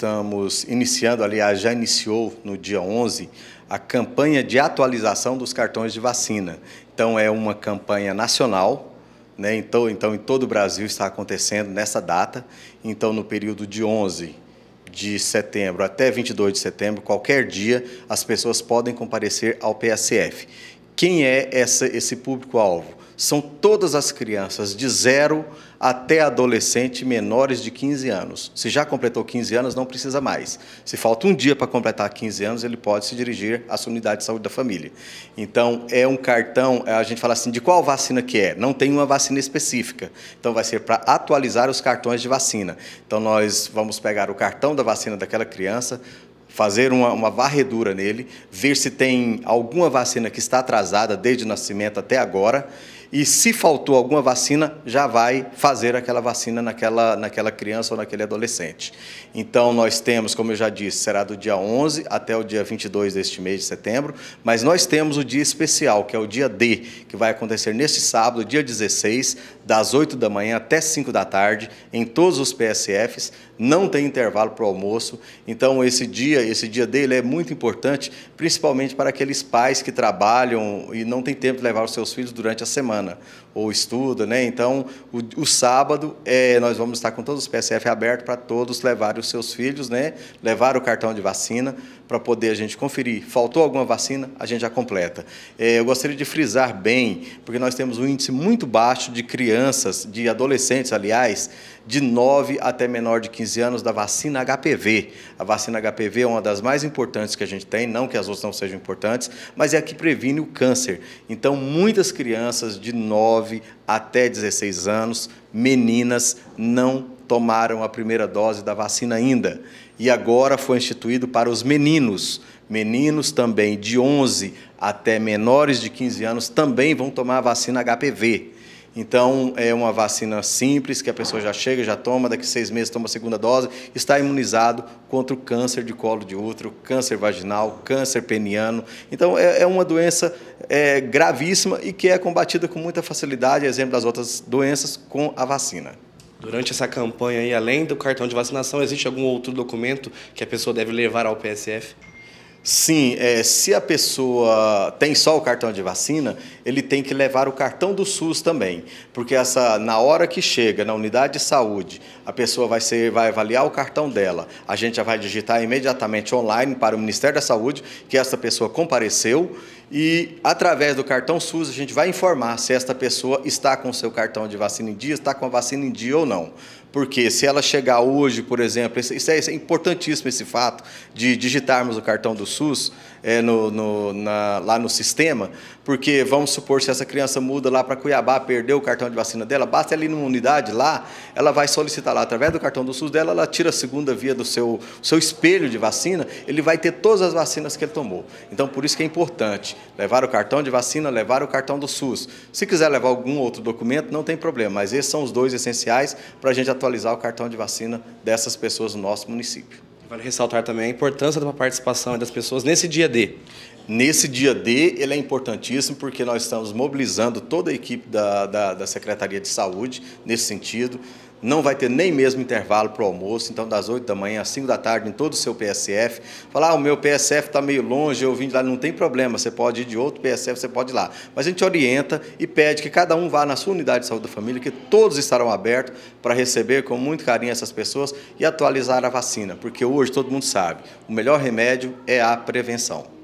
estamos iniciando, aliás, já iniciou no dia 11, a campanha de atualização dos cartões de vacina. Então, é uma campanha nacional, né? então, então em todo o Brasil está acontecendo nessa data. Então, no período de 11 de setembro até 22 de setembro, qualquer dia, as pessoas podem comparecer ao PSF. Quem é essa, esse público-alvo? São todas as crianças de 0 até adolescente menores de 15 anos. Se já completou 15 anos, não precisa mais. Se falta um dia para completar 15 anos, ele pode se dirigir à sua unidade de saúde da família. Então, é um cartão, a gente fala assim, de qual vacina que é? Não tem uma vacina específica. Então, vai ser para atualizar os cartões de vacina. Então, nós vamos pegar o cartão da vacina daquela criança, fazer uma, uma, varredura nele, ver se tem alguma vacina que está atrasada desde o nascimento até agora. E se faltou alguma vacina, já vai fazer aquela vacina naquela, naquela criança ou naquele adolescente. Então, nós temos, como eu já disse, será do dia 11 até o dia 22 deste mês de setembro, mas nós temos o dia especial, que é o dia D, que vai acontecer neste sábado, dia 16, das 8 da manhã até 5 da tarde, em todos os PSFs, não tem intervalo para o almoço. Então, esse dia, esse dia dele é muito importante, principalmente para aqueles pais que trabalham e não têm tempo de levar os seus filhos durante a semana semana ou estuda, né? Então, o, o sábado é, nós vamos estar com todos os PSF abertos para todos levarem os seus filhos, né? Levar o cartão de vacina para poder a gente conferir. Faltou alguma vacina, a gente já completa. É, eu gostaria de frisar bem, porque nós temos um índice muito baixo de crianças, de adolescentes, aliás, de 9 até menor de 15 anos da vacina HPV. A vacina HPV é uma das mais importantes que a gente tem, não que as outras não sejam importantes, mas é a que previne o câncer. Então, muitas crianças de 9 até 16 anos, meninas, não tomaram a primeira dose da vacina ainda. E agora foi instituído para os meninos. Meninos também de 11 até menores de 15 anos também vão tomar a vacina HPV. Então, é uma vacina simples, que a pessoa já chega, já toma, daqui a seis meses toma a segunda dose, está imunizado contra o câncer de colo de útero, câncer vaginal, câncer peniano. Então, é, é uma doença é, gravíssima e que é combatida com muita facilidade, exemplo das outras doenças, com a vacina. Durante essa campanha aí, além do cartão de vacinação, existe algum outro documento que a pessoa deve levar ao PSF? Sim, é, se a pessoa tem só o cartão de vacina, ele tem que levar o cartão do SUS também, porque essa na hora que chega na unidade de saúde, a pessoa vai ser vai avaliar o cartão dela. A gente já vai digitar imediatamente online para o Ministério da Saúde que essa pessoa compareceu e através do cartão SUS a gente vai informar se esta pessoa está com o seu cartão de vacina em dia, está com a vacina em dia ou não. Porque se ela chegar hoje, por exemplo, isso é, isso é importantíssimo esse fato de digitarmos o cartão do SUS é, no, no, na, lá no sistema, porque vamos supor se essa criança muda lá para Cuiabá, perdeu o cartão de vacina dela, basta ali numa unidade lá, ela vai solicitar lá, através do cartão do SUS dela, ela tira a segunda via do seu, seu espelho de vacina, ele vai ter todas as vacinas que ele tomou. Então, por isso que é importante levar o cartão de vacina, levar o cartão do SUS. Se quiser levar algum outro documento, não tem problema, mas esses são os dois essenciais para a gente atualizar o cartão de vacina dessas pessoas no nosso município. Vale ressaltar também a importância da participação das pessoas nesse dia D. Nesse dia D, ele é importantíssimo porque nós estamos mobilizando toda a equipe da, da, da Secretaria de Saúde nesse sentido não vai ter nem mesmo intervalo para o almoço, então das 8 da manhã às 5 da tarde em todo o seu PSF. Falar, ah, o meu PSF está meio longe, eu vim de lá, não tem problema, você pode ir de outro PSF, você pode ir lá. Mas a gente orienta e pede que cada um vá na sua unidade de saúde da família, que todos estarão abertos para receber com muito carinho essas pessoas e atualizar a vacina, porque hoje todo mundo sabe, o melhor remédio é a prevenção.